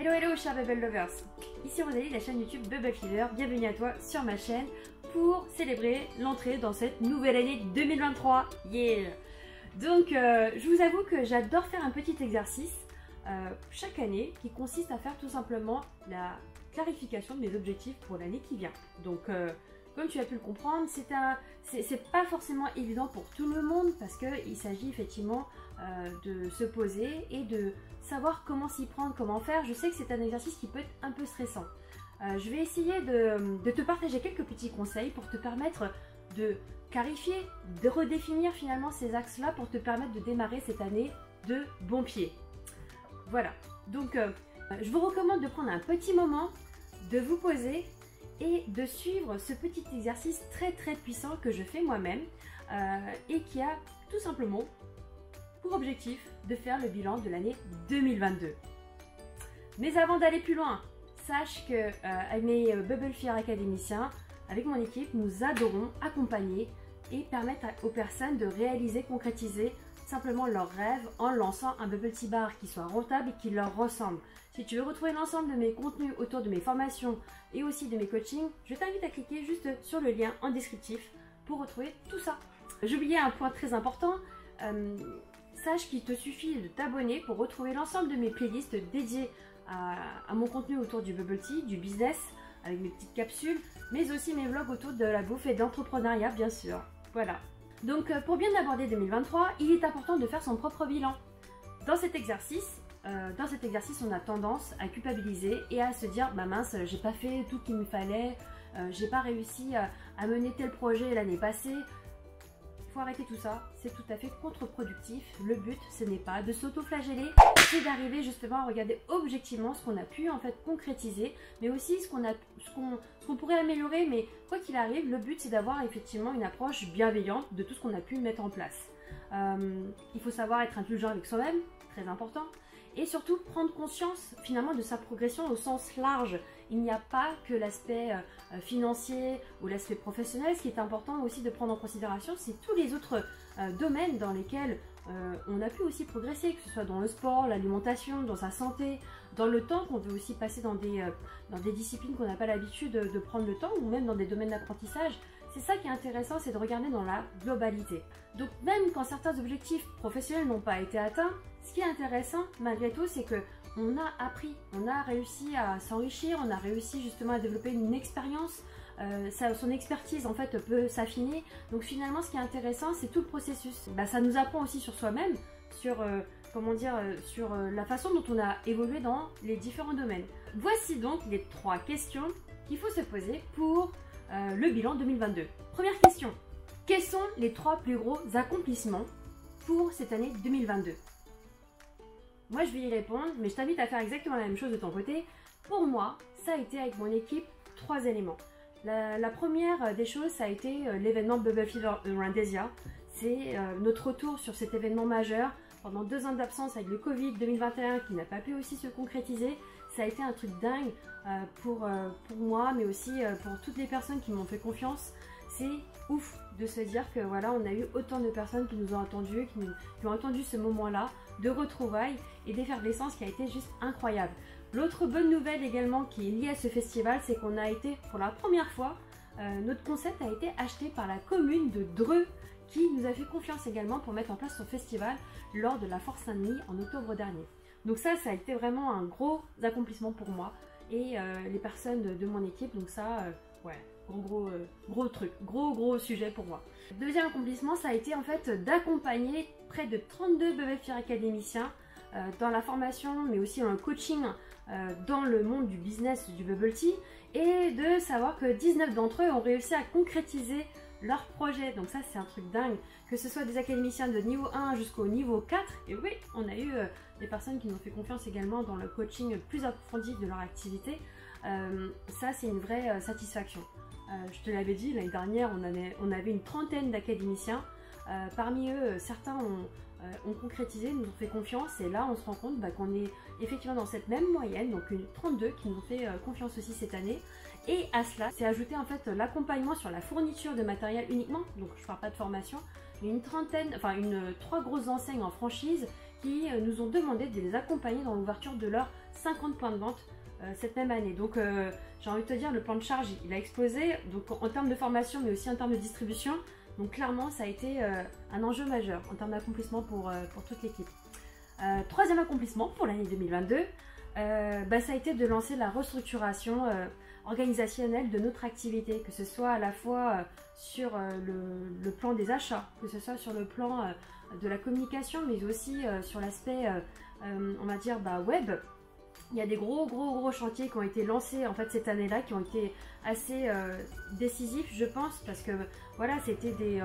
Hello hello chers Bubble Lovers. Ici Rosalie de la chaîne YouTube Bubble Fever, bienvenue à toi sur ma chaîne pour célébrer l'entrée dans cette nouvelle année 2023 Yeah. Donc euh, je vous avoue que j'adore faire un petit exercice euh, chaque année qui consiste à faire tout simplement la clarification de mes objectifs pour l'année qui vient. Donc euh, comme tu as pu le comprendre, c'est pas forcément évident pour tout le monde parce qu'il s'agit effectivement de se poser et de savoir comment s'y prendre, comment faire. Je sais que c'est un exercice qui peut être un peu stressant. Euh, je vais essayer de, te partager quelques petits conseils pour te permettre de clarifier, de redéfinir finalement ces axes-là pour te permettre de démarrer cette année de bon pied. Voilà, donc euh, je vous recommande de prendre un petit moment, de vous poser et de suivre ce petit exercice très très puissant que je fais moi-même euh, et qui a tout simplement pour objectif de faire le bilan de l'année 2022. Mais avant d'aller plus loin, sache que euh, mes euh, Bubble Fear académiciens, avec mon équipe, nous adorons accompagner et permettre aux personnes de réaliser, concrétiser simplement leurs rêves en lançant un Bubble Tea Bar qui soit rentable et qui leur ressemble. Si tu veux retrouver l'ensemble de mes contenus autour de mes formations et aussi de mes coachings, je t'invite à cliquer juste sur le lien en descriptif pour retrouver tout ça. Oublié un point très important. Euh, sache qu'il te suffit de t'abonner pour retrouver l'ensemble de mes playlists dédiées à, mon contenu autour du bubble tea, du business, avec mes petites capsules, mais aussi mes vlogs autour de la bouffe et d'entrepreneuriat, bien sûr. Voilà. Donc, euh, pour bien aborder 2023, il est important de faire son propre bilan. Dans cet exercice, euh, dans cet exercice, on a tendance à culpabiliser et à se dire, bah mince, j'ai pas fait tout qu'il me fallait, euh, j'ai pas réussi à mener tel projet l'année passée, arrêter tout ça, c'est tout à fait contre-productif. Le but, ce n'est pas de s'auto-flageller, c'est d'arriver justement à regarder objectivement ce qu'on a pu en fait concrétiser, mais aussi ce qu'on a, ce qu'on pourrait améliorer. Mais quoi qu'il arrive, le but, c'est d'avoir effectivement une approche bienveillante de tout ce qu'on a pu mettre en place. Euh, il faut savoir être indulgent avec soi-même, très important et surtout prendre conscience finalement de sa progression au sens large. Il n'y a pas que l'aspect euh, financier ou l'aspect professionnel, ce qui est important aussi de prendre en considération, c'est tous les autres euh, domaines dans lesquels euh, on a pu aussi progresser, que ce soit dans le sport, l'alimentation, dans sa santé, dans le temps qu'on veut aussi passer dans des, dans des disciplines qu'on n'a pas l'habitude de, prendre le temps, ou même dans des domaines d'apprentissage. C'est ça qui est intéressant, c'est de regarder dans la globalité. Donc même quand certains objectifs professionnels n'ont pas été atteints, ce qui est intéressant malgré tout, c'est que on a appris, on a réussi à s'enrichir, on a réussi justement à développer une expérience, euh, son expertise en fait peut s'affiner. Donc finalement, ce qui est intéressant, c'est tout le processus. Bah, ça nous apprend aussi sur soi-même, sur euh, comment dire, euh, sur la façon dont on a évolué dans les différents domaines. Voici donc les trois questions qu'il faut se poser pour le bilan 2022. Première question quels sont les trois plus gros accomplissements pour cette année 2022 moi, je vais y répondre, mais je t'invite à faire exactement la même chose de ton côté. Pour moi, ça a été avec mon équipe trois éléments. La, première des choses, ça a été euh, l'événement Bubble Fever Randesia. C'est euh, notre retour sur cet événement majeur pendant deux ans d'absence avec le Covid 2021 qui n'a pas pu aussi se concrétiser. Ça a été un truc dingue euh, pour, pour moi, mais aussi pour toutes les personnes qui m'ont fait confiance. C'est ouf de se dire que voilà, on a eu autant de personnes qui nous ont attendu, qui, ont attendu ce moment-là de retrouvailles et d'effervescence qui a été juste incroyable. L'autre bonne nouvelle également qui est liée à ce festival, c'est qu'on a été pour la première fois, euh, notre concept a été acheté par la commune de Dreux qui nous a fait confiance également pour mettre en place son festival lors de la Force Saint-Denis en octobre dernier. Donc ça, ça a été vraiment un gros accomplissement pour moi et euh, les personnes de, mon équipe. Donc ça, euh, ouais, Gros, gros, euh, gros truc, gros, gros sujet pour moi. Deuxième accomplissement, ça a été en fait d'accompagner près de 32 BBFIR académiciens euh, dans la formation, mais aussi dans le coaching euh, dans le monde du business du bubble tea et de savoir que 19 d'entre eux ont réussi à concrétiser leur projet. Donc ça, c'est un truc dingue. Que ce soit des académiciens de niveau 1 jusqu'au niveau 4. Et oui, on a eu des personnes qui nous ont fait confiance également dans le coaching plus approfondi de leur activité. ça, c'est une vraie satisfaction. Euh, je te l'avais dit, l'année dernière, on avait, une trentaine d'académiciens. Euh, parmi eux, certains euh, ont, concrétisé, nous ont fait confiance. Et là, on se rend compte bah, qu'on est effectivement dans cette même moyenne, donc une 32 qui nous ont fait confiance aussi cette année. Et à cela, c'est ajouté en fait l'accompagnement sur la fourniture de matériel uniquement. Donc je ne parle pas de formation, une trentaine, enfin une trois grosses enseignes en franchise qui nous ont demandé de les accompagner dans l'ouverture de leur 50 points de vente cette même année. Donc j'ai envie de te dire, le plan de charge, il a explosé. Donc en, termes de formation, mais aussi en termes de distribution. Donc clairement, ça a été un enjeu majeur en termes d'accomplissement pour, pour toute l'équipe. troisième accomplissement pour l'année 2022, bah, ça a été de lancer la restructuration organisationnelle de notre activité, que ce soit à la fois euh, sur euh, le, plan des achats, que ce soit sur le plan euh, de la communication, mais aussi sur l'aspect, on va dire, bah, web. Il y a des gros, gros, gros chantiers qui ont été lancés en fait cette année-là, qui ont été assez décisifs, je pense, parce que voilà, c'était des,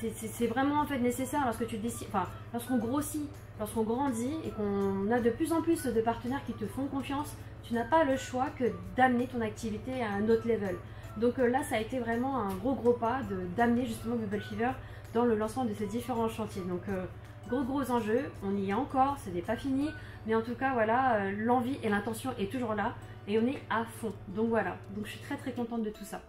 c'est vraiment en fait nécessaire lorsque tu décides, enfin, lorsqu'on grossit, lorsqu'on grandit et qu'on a de plus en plus de partenaires qui te font confiance, tu n'as pas le choix que d'amener ton activité à un autre level. Donc euh, là, ça a été vraiment un gros gros pas d'amener justement Bubble Fever dans le lancement de ces différents chantiers. Donc euh, gros gros enjeux, on y est encore, ce n'est pas fini, mais en tout cas voilà, euh, l'envie et l'intention est toujours là et on est à fond. Donc voilà, donc je suis très très contente de tout ça.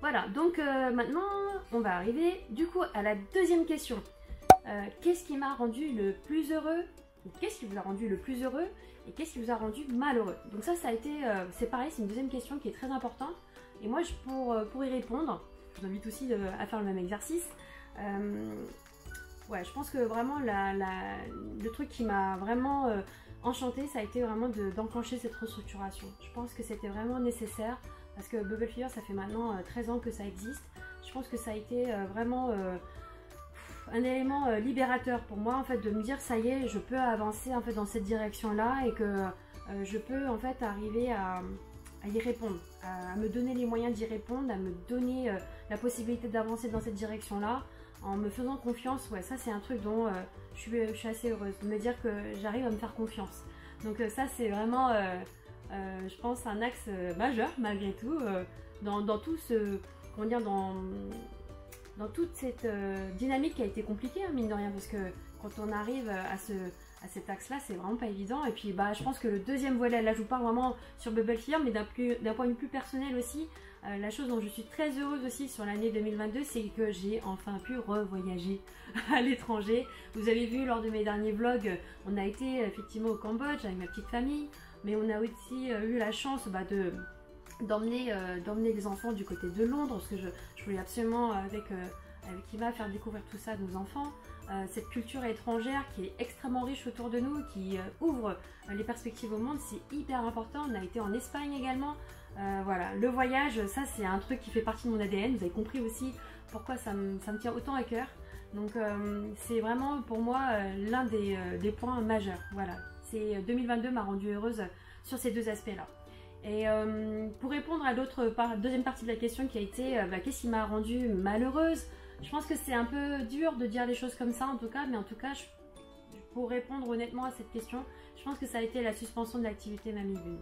Voilà, donc maintenant on va arriver du coup à la deuxième question. Qu'est-ce qui m'a rendu le plus heureux Qu'est-ce qui vous a rendu le plus heureux et qu'est-ce qui vous a rendu malheureux? Donc ça, ça a été, euh, c'est pareil, c'est une deuxième question qui est très importante. Et moi, je, pour, euh, pour y répondre, je vous invite aussi à faire le même exercice. Euh, je pense que vraiment, le truc qui m'a vraiment enchanté, ça a été vraiment d'enclencher cette restructuration. Je pense que c'était vraiment nécessaire parce que Bubble Fever, ça fait maintenant 13 ans que ça existe. Je pense que ça a été vraiment un élément euh, libérateur pour moi en fait de me dire ça y est je peux avancer en fait dans cette direction là et que euh, je peux en fait arriver à, y répondre à, me donner les moyens d'y répondre à me donner euh, la possibilité d'avancer dans cette direction là en me faisant confiance ouais ça c'est un truc dont je, suis, je, suis, assez heureuse de me dire que j'arrive à me faire confiance donc ça c'est vraiment je pense un axe majeur malgré tout dans, tout ce comment dire dans toute cette euh, dynamique qui a été compliquée, hein, mine de rien, parce que quand on arrive à, ce, cet axe-là, c'est vraiment pas évident. Et puis, bah, je pense que le deuxième volet, elle la joue pas vraiment sur Bubble Fear, mais d'un point de vue plus personnel aussi, euh, la chose dont je suis très heureuse aussi sur l'année 2022, c'est que j'ai enfin pu revoyager à l'étranger. Vous avez vu lors de mes derniers vlogs, on a été effectivement au Cambodge avec ma petite famille, mais on a aussi euh, eu la chance bah, de d'emmener d'emmener les enfants du côté de Londres, parce que je, voulais absolument, avec, euh, avec Ima, faire découvrir tout ça à nos enfants. Euh, cette culture étrangère qui est extrêmement riche autour de nous, qui euh, ouvre les perspectives au monde, c'est hyper important. On a été en Espagne également. Voilà, le voyage, ça c'est un truc qui fait partie de mon ADN. Vous avez compris aussi pourquoi ça me, tient autant à cœur. Donc c'est vraiment pour moi l'un des, points majeurs. Voilà, c'est 2022 m'a rendue heureuse sur ces deux aspects-là. Et euh, pour répondre à l'autre deuxième partie de la question qui a été euh, bah, qu'est-ce qui m'a rendue malheureuse, je pense que c'est un peu dur de dire les choses comme ça en tout cas, mais en tout cas, pour répondre honnêtement à cette question, je pense que ça a été la suspension de l'activité Mamie Bune.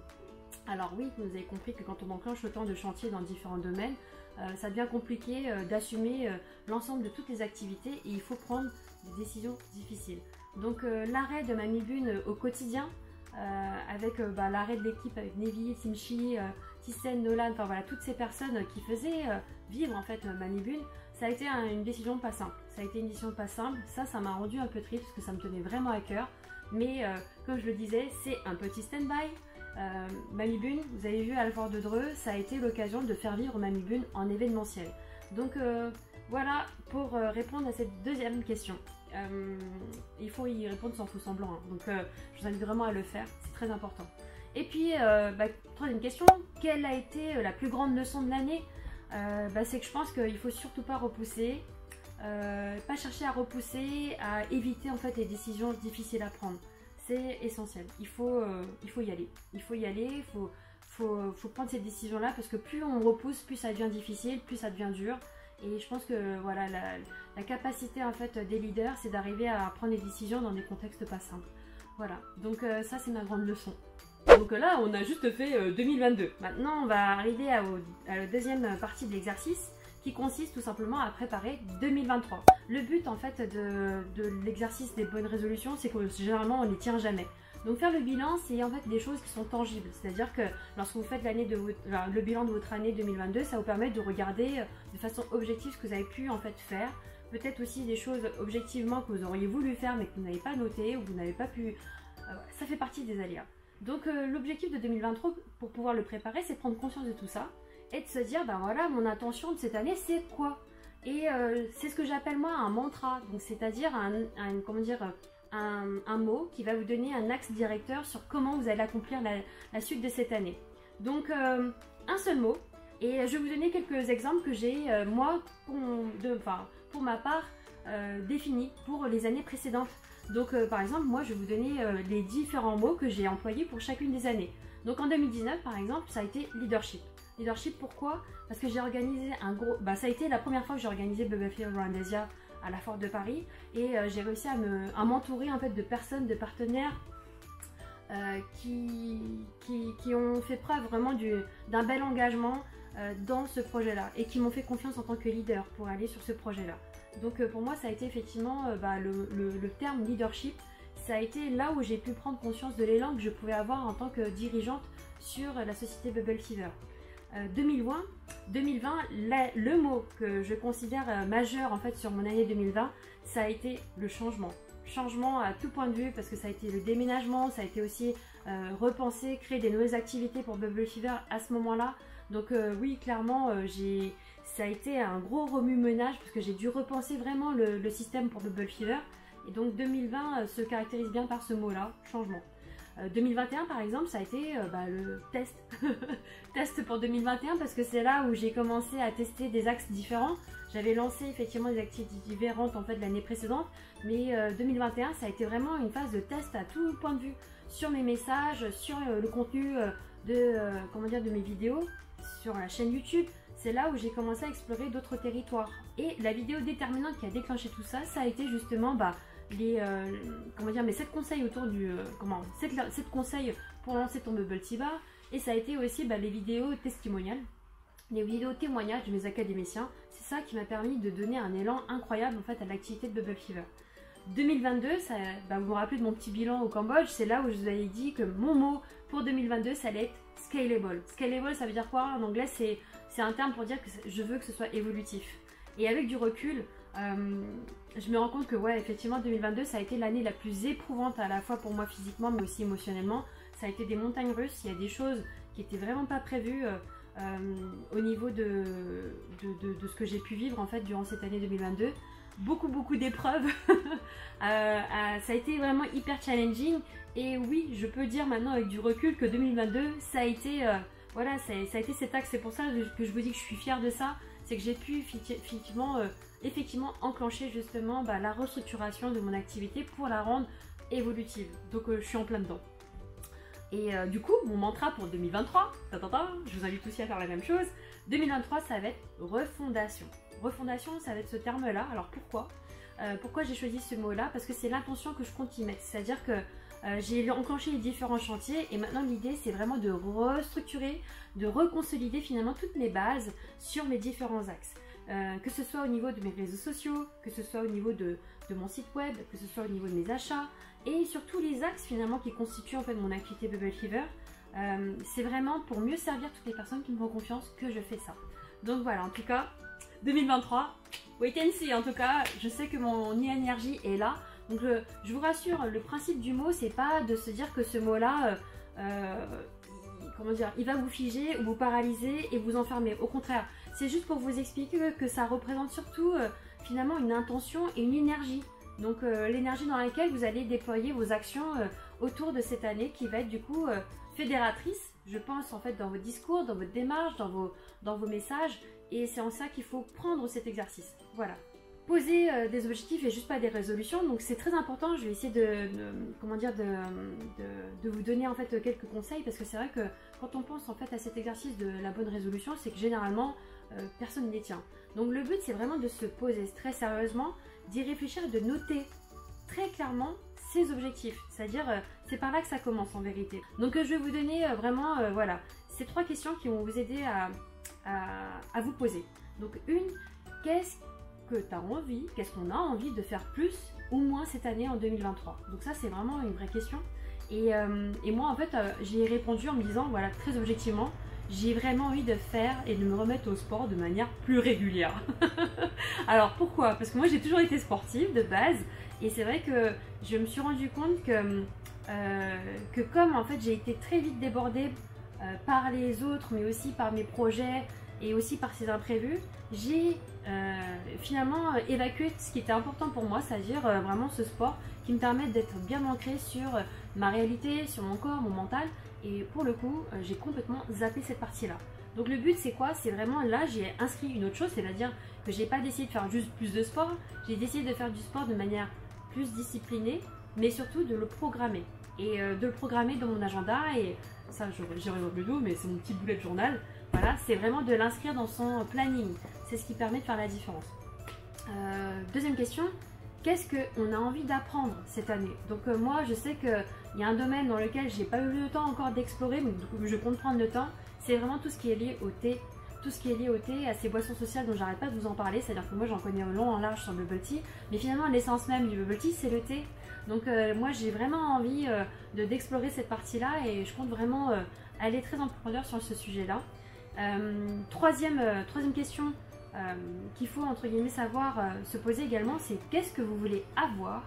Alors oui, vous avez compris que quand on enclenche autant de chantiers dans différents domaines, euh, ça devient compliqué d'assumer l'ensemble de toutes les activités et il faut prendre des décisions difficiles. Donc l'arrêt de Mamie Bune au quotidien, euh, avec euh, bah, l'arrêt de l'équipe avec Nevi, Simchi, euh, Thyssen, Nolan, enfin voilà, toutes ces personnes qui faisaient vivre en fait Manibune, ça a été une décision pas simple. Ça a été une décision pas simple. Ça, ça m'a rendu un peu triste parce que ça me tenait vraiment à cœur. Mais comme je le disais, c'est un petit stand-by. Euh, Mamibune, vous avez vu à de Dreux, ça a été l'occasion de faire vivre Mamibune en événementiel. Donc voilà pour répondre à cette deuxième question. Euh, il faut y répondre sans faux semblant. Hein. Donc euh, je vous invite vraiment à le faire, c'est très important. Et puis, euh, bah, troisième question, quelle a été la plus grande leçon de l'année? Bah, C'est que je pense qu'il faut surtout pas repousser, pas chercher à repousser, à éviter en fait les décisions difficiles à prendre. C'est essentiel. Il faut, il faut y aller. Il faut y aller, il faut, faut, faut prendre ces décisions-là parce que plus on repousse, plus ça devient difficile, plus ça devient dur. Et je pense que voilà, la, capacité en fait des leaders, c'est d'arriver à prendre des décisions dans des contextes pas simples. Voilà, donc euh, ça c'est ma grande leçon. Donc là, on a juste fait 2022. Euh, Maintenant, on va arriver à, la deuxième partie de l'exercice qui consiste tout simplement à préparer 2023. Le but en fait de, l'exercice des bonnes résolutions, c'est que généralement on les tient jamais. Donc faire le bilan, c'est en fait des choses qui sont tangibles. C'est-à-dire que lorsque vous faites de le bilan de votre année 2022, ça vous permet de regarder euh, de façon objective ce que vous avez pu en fait faire. Peut-être aussi des choses objectivement que vous auriez voulu faire mais que vous n'avez pas noté ou que vous n'avez pas pu. Euh, ça fait partie des aléas. Donc l'objectif de 2023 pour pouvoir le préparer, c'est prendre conscience de tout ça et de se dire, ben voilà, mon intention de cette année, c'est quoi? Et c'est ce que j'appelle moi un mantra, c'est-à-dire un, comment dire, un, mot qui va vous donner un axe directeur sur comment vous allez accomplir la, suite de cette année. Donc un seul mot, et je vais vous donner quelques exemples que j'ai, moi, pour, pour ma part, définis pour les années précédentes. Donc euh, par exemple, moi je vais vous donner euh, les différents mots que j'ai employés pour chacune des années. Donc en 2019 par exemple, ça a été leadership. Leadership pourquoi? Parce que j'ai organisé un gros... Bah, ça a été la première fois que j'ai organisé Bubblefield Rwandasia à la Forte de Paris et euh, j'ai réussi à m'entourer en fait de personnes, de partenaires qui, qui, ont fait preuve vraiment d'un bel engagement dans ce projet-là et qui m'ont fait confiance en tant que leader pour aller sur ce projet-là. Donc euh, pour moi, ça a été effectivement euh, bah, le, terme leadership. Ça a été là où j'ai pu prendre conscience de l'élan que je pouvais avoir en tant que dirigeante sur la société Bubble Fever. 2020, euh, 2020 le mot que je considère majeur en fait sur mon année 2020, ça a été le changement. Changement à tout point de vue parce que ça a été le déménagement, ça a été aussi repenser, créer des nouvelles activités pour Bubble Fever à ce moment-là. Donc oui, clairement, j'ai ça a été un gros remue-menage parce que j'ai dû repenser vraiment le, système pour Bubble Fever. Et donc 2020 euh, se caractérise bien par ce mot-là, changement. 2021 euh, par exemple, ça a été euh, bah, le test. test pour 2021 parce que c'est là où j'ai commencé à tester des axes différents. J'avais lancé effectivement des activités différentes en fait l'année précédente, mais 2021 ça a été vraiment une phase de test à tout point de vue sur mes messages, sur le contenu de comment dire de mes vidéos, sur la chaîne YouTube, c'est là où j'ai commencé à explorer d'autres territoires. Et la vidéo déterminante qui a déclenché tout ça, ça a été justement bah, les, euh, comment dire, mes 7 conseils autour du, euh, comment, 7, conseils pour lancer ton bubble tea bar. Et ça a été aussi bah, les vidéos testimoniales, les vidéos témoignages de mes académiciens. C'est ça qui m'a permis de donner un élan incroyable à l'activité de Bubble Fever. 2022, ça, bah, vous rappelez de mon petit bilan au Cambodge, c'est là où je vous avais dit que mon mot pour 2022, ça allait être scalable. Scalable, ça veut dire quoi En anglais, c'est un terme pour dire que je veux que ce soit évolutif. Et avec du recul, euh, je me rends compte que ouais, effectivement, 2022, ça a été l'année la plus éprouvante à la fois pour moi physiquement, mais aussi émotionnellement. Ça a été des montagnes russes, il y a des choses qui n'étaient vraiment pas prévues euh, euh, au niveau de, de, ce que j'ai pu vivre en fait durant cette année 2022. Beaucoup, beaucoup d'épreuves. ça a été vraiment hyper challenging. Et oui, je peux dire maintenant avec du recul que 2022, ça a été voilà, ça a été cet axe. C'est pour ça que je vous dis que je suis fière de ça. C'est que j'ai pu effectivement, euh, effectivement enclencher justement bah, la restructuration de mon activité pour la rendre évolutive. Donc euh, je suis en plein dedans. Et euh, du coup, mon mantra pour 2023, je vous invite aussi à faire la même chose. 2023, ça va être refondation. Refondation, ça va être ce terme-là. Alors pourquoi Pourquoi j'ai choisi ce mot-là? Parce que c'est l'intention que je compte y mettre. C'est-à-dire que euh, j'ai enclenché les différents chantiers et maintenant l'idée c'est vraiment de restructurer, de reconsolider finalement toutes mes bases sur mes différents axes. Euh, que ce soit au niveau de mes réseaux sociaux, que ce soit au niveau de, mon site web, que ce soit au niveau de mes achats et sur tous les axes finalement qui constituent en fait mon activité Bubble Fever. Euh, c'est vraiment pour mieux servir toutes les personnes qui me font confiance que je fais ça. Donc voilà, en tout cas, 2023, wait and see. En tout cas, je sais que mon énergie est là. Donc je, vous rassure, le principe du mot, c'est pas de se dire que ce mot-là, euh, euh, comment dire, il va vous figer ou vous paralyser et vous enfermer. Au contraire, c'est juste pour vous expliquer que ça représente surtout euh, finalement une intention et une énergie. Donc l'énergie dans laquelle vous allez déployer vos actions autour de cette année qui va être du coup fédératrice, je pense en fait dans vos discours, dans votre démarche, dans vos, dans vos messages. Et c'est en ça qu'il faut prendre cet exercice. Voilà poser euh, des objectifs et juste pas des résolutions. Donc c'est très important. Je vais essayer de, comment dire, de, vous donner en fait quelques conseils parce que c'est vrai que quand on pense en fait à cet exercice de la bonne résolution, c'est que généralement euh, personne ne les tient. Donc le but c'est vraiment de se poser très sérieusement, d'y réfléchir de noter très clairement ses objectifs. C'est-à-dire euh, c'est par là que ça commence en vérité. Donc je vais vous donner vraiment voilà ces trois questions qui vont vous aider à, à vous poser. Donc une, qu'est-ce que tu as envie, qu'est-ce qu'on a envie de faire plus ou moins cette année en 2023 Donc ça c'est vraiment une vraie question. Et, euh, moi en fait euh, j'y ai répondu en me disant voilà très objectivement j'ai vraiment envie de faire et de me remettre au sport de manière plus régulière. Alors pourquoi? Parce que moi j'ai toujours été sportive de base et c'est vrai que je me suis rendu compte que que comme en fait j'ai été très vite débordée par les autres, mais aussi par mes projets et aussi par ces imprévus, j'ai finalement évacué ce qui était important pour moi, c'est-à-dire vraiment ce sport qui me permet d'être bien ancré sur ma réalité, sur mon corps, mon mental. Et pour le coup, j'ai complètement zappé cette partie-là. Donc le but c'est quoi? C'est vraiment là j'ai inscrit une autre chose, c'est-à-dire que j'ai pas décidé de faire juste plus de sport, j'ai décidé de faire du sport de manière plus disciplinée, mais surtout de le programmer. Et euh, de le programmer dans mon agenda, et ça j'aurais le dos, mais c'est mon petit boulet de journal. Voilà, c'est vraiment de l'inscrire dans son planning. C'est ce qui permet de faire la différence. Euh, deuxième question, qu'est-ce qu'on a envie d'apprendre cette année Donc euh, moi je sais qu'il y a un domaine dans lequel j'ai pas eu le temps encore d'explorer, mais je compte prendre le temps c'est vraiment tout ce qui est lié au thé, tout ce qui est lié au thé, à ces boissons sociales dont j'arrête pas de vous en parler, c'est-à-dire que moi j'en connais en long, en large sur le bubble tea, mais finalement l'essence même du bubble tea c'est le thé. Donc euh, moi j'ai vraiment envie euh, de d'explorer cette partie-là et je compte vraiment aller très en profondeur sur ce sujet-là. troisième, troisième question qu'il faut entre guillemets savoir se poser également, c'est qu'est-ce que vous voulez avoir,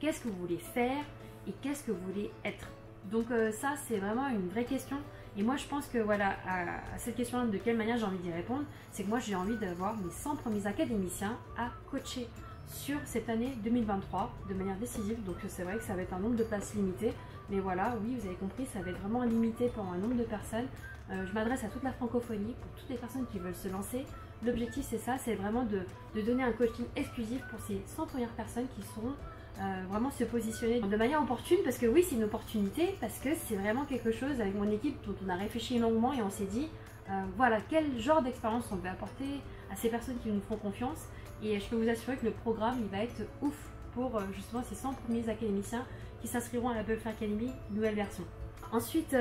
qu'est-ce que vous voulez faire et qu'est-ce que vous voulez être. Donc ça c'est vraiment une vraie question et moi, je pense que voilà, à, cette question de quelle manière j'ai envie d'y répondre, c'est que moi, j'ai envie d'avoir mes 100 premiers académiciens à coacher sur cette année 2023 de manière décisive. Donc, c'est vrai que ça va être un nombre de places limité. Mais voilà, oui, vous avez compris, ça va être vraiment limité pour un nombre de personnes. Euh, je m'adresse à toute la francophonie, pour toutes les personnes qui veulent se lancer. L'objectif, c'est ça, c'est vraiment de, de, donner un coaching exclusif pour ces 100 premières personnes qui seront euh, vraiment se positionner de manière opportune parce que oui c'est une opportunité parce que c'est vraiment quelque chose avec mon équipe dont on a réfléchi longuement et on s'est dit euh, voilà quel genre d'expérience on veut apporter à ces personnes qui nous font confiance et je peux vous assurer que le programme il va être ouf pour euh, justement ces 100 premiers académiciens qui s'inscriront à la Buffer Academy nouvelle version. Ensuite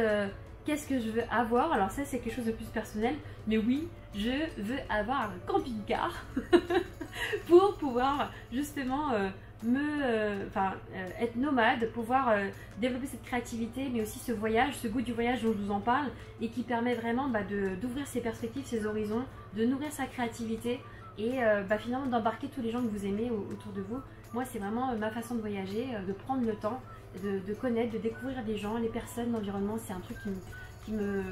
qu'est-ce que je veux avoir? Alors ça c'est quelque chose de plus personnel mais oui je veux avoir un camping-car pour pouvoir justement me, euh, euh, être nomade, pouvoir euh, développer cette créativité, mais aussi ce voyage, ce goût du voyage dont je vous en parle, et qui permet vraiment bah, d'ouvrir ses perspectives, ses horizons, de nourrir sa créativité, et bah, finalement d'embarquer tous les gens que vous aimez autour de vous. Moi, c'est vraiment ma façon de voyager, de prendre le temps, de, connaître, de découvrir des gens, les personnes, l'environnement, c'est un truc qui me,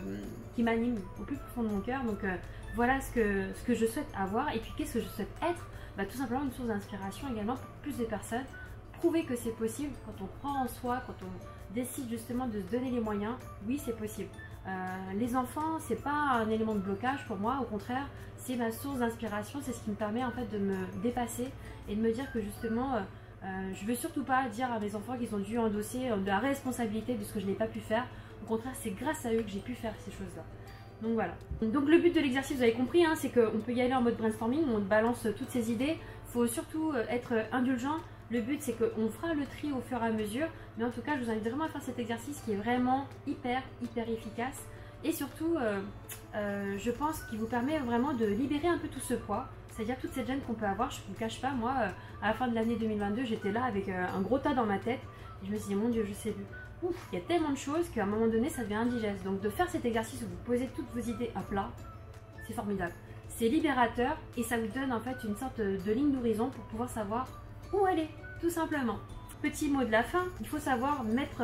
qui m'anime au plus profond de mon cœur. Donc voilà ce que, ce que je souhaite avoir, et puis qu'est-ce que je souhaite être? Bah, tout simplement une source d'inspiration également pour plus de personnes. Prouver que c'est possible quand on croit en soi, quand on décide justement de se donner les moyens, oui c'est possible. Euh, les enfants, c'est pas un élément de blocage pour moi, au contraire, c'est ma source d'inspiration, c'est ce qui me permet en fait de me dépasser et de me dire que justement, euh, euh, je veux surtout pas dire à mes enfants qu'ils ont dû endosser la responsabilité de ce que je n'ai pas pu faire. Au contraire, c'est grâce à eux que j'ai pu faire ces choses-là. Donc voilà. Donc le but de l'exercice, vous avez compris, hein, c'est qu'on peut y aller en mode brainstorming, on balance toutes ces idées. Il faut surtout euh, être indulgent. Le but, c'est qu'on fera le tri au fur et à mesure. Mais en tout cas, je vous invite vraiment à faire cet exercice qui est vraiment hyper, hyper efficace. Et surtout, euh, euh, je pense qu'il vous permet vraiment de libérer un peu tout ce poids. C'est-à-dire toute cette gêne qu'on peut avoir. Je ne vous cache pas, moi, à la fin de l'année 2022, j'étais là avec un gros tas dans ma tête. Et je me suis dit, mon Dieu, je sais plus il y a tellement de choses qu'à un moment donné, ça devient indigeste. Donc de faire cet exercice où vous posez toutes vos idées à plat, c'est formidable. C'est libérateur et ça vous donne en fait une sorte de ligne d'horizon pour pouvoir savoir où aller, tout simplement. Petit mot de la fin, il faut savoir mettre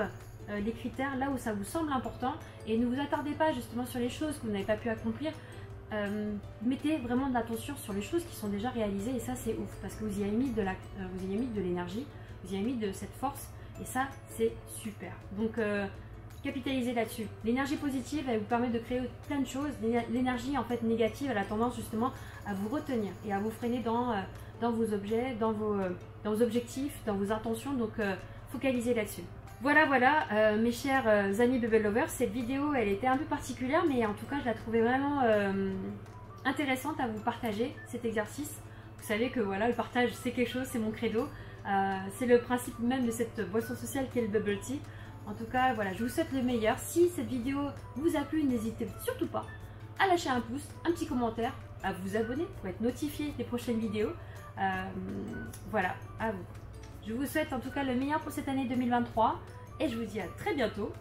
euh, les critères là où ça vous semble important et ne vous attardez pas justement sur les choses que vous n'avez pas pu accomplir. Euh, mettez vraiment de l'attention sur les choses qui sont déjà réalisées et ça c'est ouf parce que vous y avez mis de euh, l'énergie, vous y avez mis de cette force et ça, c'est super. Donc, euh, capitalisez là-dessus. L'énergie positive, elle vous permet de créer plein de choses. L'énergie en fait négative, elle a tendance justement à vous retenir et à vous freiner dans, dans vos objets, dans vos, dans vos objectifs, dans vos intentions. Donc, focalisez là-dessus. Voilà, voilà, mes chers amis Bubble Lovers, cette vidéo, elle était un peu particulière, mais en tout cas, je la trouvais vraiment intéressante à vous partager, cet exercice. Vous savez que voilà, le partage, c'est quelque chose, c'est mon credo. Euh, c'est le principe même de cette boisson sociale qui est le bubble tea. En tout cas, voilà, je vous souhaite le meilleur. Si cette vidéo vous a plu, n'hésitez surtout pas à lâcher un pouce, un petit commentaire, à vous abonner pour être notifié des prochaines vidéos. Euh, voilà, à vous. Je vous souhaite en tout cas le meilleur pour cette année 2023 et je vous dis à très bientôt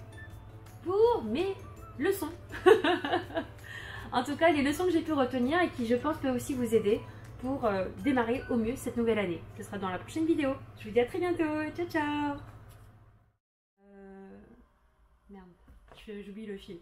pour mes leçons. en tout cas, les leçons que j'ai pu retenir et qui je pense peuvent aussi vous aider pour euh, démarrer au mieux cette nouvelle année. Ce sera dans la prochaine vidéo. Je vous dis à très bientôt. Ciao, ciao euh, j'oublie le fil.